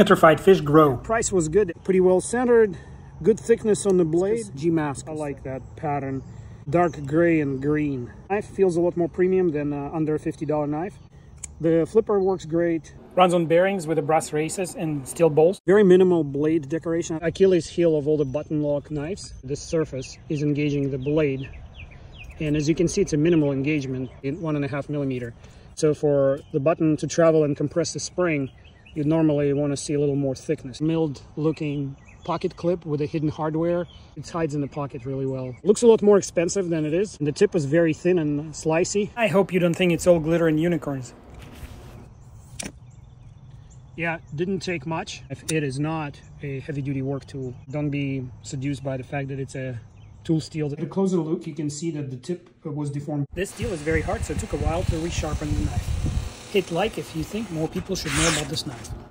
Petrified fish grow. Price was good, pretty well centered, good thickness on the blade. G-mask, I like that pattern. Dark gray and green. Knife feels a lot more premium than uh, under $50 knife. The flipper works great. Runs on bearings with the brass races and steel bolts. Very minimal blade decoration. Achilles heel of all the button lock knives. The surface is engaging the blade. And as you can see, it's a minimal engagement in one and a half millimeter. So for the button to travel and compress the spring, you'd normally want to see a little more thickness. Milled looking pocket clip with a hidden hardware. It hides in the pocket really well. Looks a lot more expensive than it is. And the tip is very thin and slicey. I hope you don't think it's all glitter and unicorns. Yeah, didn't take much. If it is not a heavy duty work tool, don't be seduced by the fact that it's a tool steel. At a closer look, you can see that the tip was deformed. This steel is very hard, so it took a while to resharpen the knife. Hit like if you think more people should know about this knife.